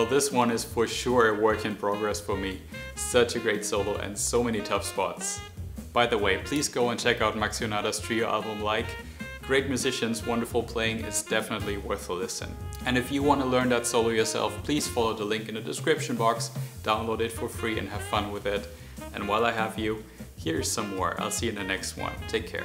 Well, this one is for sure a work in progress for me. Such a great solo and so many tough spots. By the way, please go and check out Max Ionata's trio album Like. Great musicians, wonderful playing, it's definitely worth a listen. And if you want to learn that solo yourself, please follow the link in the description box, download it for free and have fun with it. And while I have you, here's some more. I'll see you in the next one. Take care.